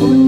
Ooh.